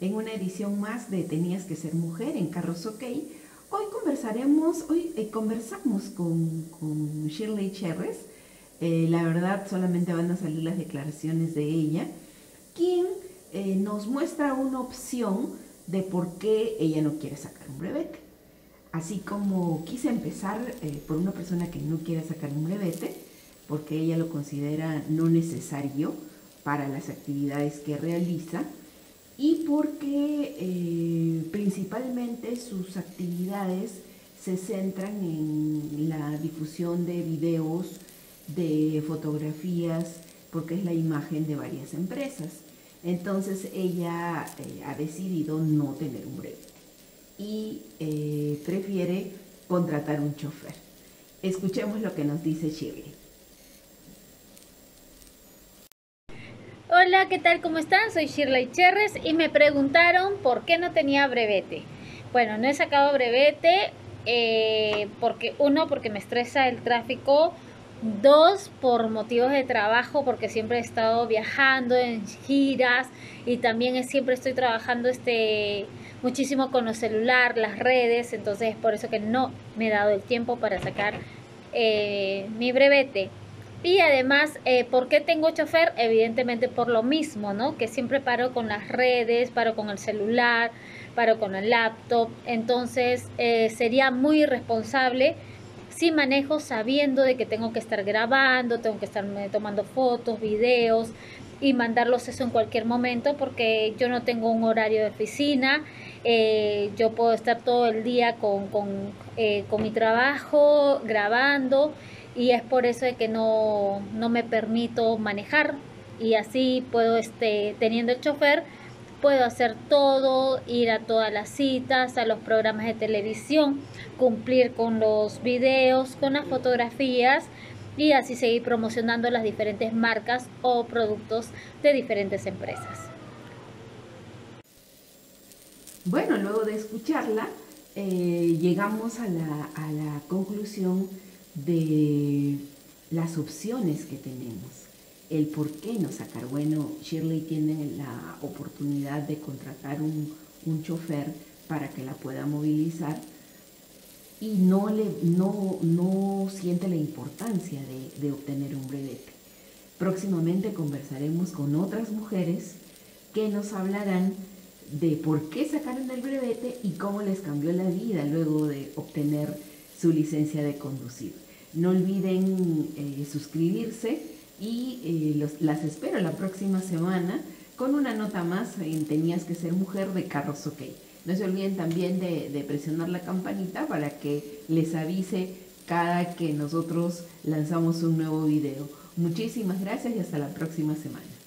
en una edición más de Tenías que ser mujer en Carros OK. Hoy conversaremos, hoy eh, conversamos con, Shirley Cherres. Eh, la verdad solamente van a salir las declaraciones de ella, quien eh, nos muestra una opción de por qué ella no quiere sacar un brevete. Así como quise empezar por una persona que no quiere sacar un brevete, porque ella lo considera no necesario para las actividades que realiza, y porque eh, principalmente sus actividades se centran en la difusión de videos, de fotografías, porque es la imagen de varias empresas. Entonces ella eh, ha decidido no tener un brevete y eh, prefiere contratar un chofer. Escuchemos lo que nos dice Shirley. Hola, ¿qué tal? ¿Cómo están? Soy Shirley Cherres y me preguntaron por qué no tenía brevete. Bueno, no he sacado brevete eh, porque uno, porque me estresa el tráfico, dos, por motivos de trabajo, porque siempre he estado viajando en giras y también siempre estoy trabajando este muchísimo con el celular, las redes, entonces es por eso que no me he dado el tiempo para sacar eh, mi brevete. Y además, eh, ¿por qué tengo chofer? Evidentemente por lo mismo, ¿no? Que siempre paro con las redes, paro con el celular, paro con el laptop. Entonces, eh, sería muy irresponsable si manejo sabiendo de que tengo que estar grabando, tengo que estar tomando fotos, videos y mandarlos eso en cualquier momento porque yo no tengo un horario de oficina. Eh, yo puedo estar todo el día con, con, eh, con mi trabajo, grabando y es por eso de que no, me permito manejar y así puedo, este, teniendo el chofer, puedo hacer todo, ir a todas las citas, a los programas de televisión, cumplir con los videos, con las fotografías y así seguir promocionando las diferentes marcas o productos de diferentes empresas. Bueno, luego de escucharla, eh, llegamos a la, a la conclusión de las opciones que tenemos, el por qué no sacar. Bueno, Shirley tiene la oportunidad de contratar un, un chofer para que la pueda movilizar y no, le, no, no siente la importancia de, de obtener un brevete. Próximamente conversaremos con otras mujeres que nos hablarán de por qué sacaron el brevete y cómo les cambió la vida luego de obtener su licencia de conducir. No olviden eh, suscribirse y eh, las espero la próxima semana con una nota más en Tenías que ser mujer de Carros OK. No se olviden también de, de presionar la campanita para que les avise cada que nosotros lanzamos un nuevo video. Muchísimas gracias y hasta la próxima semana.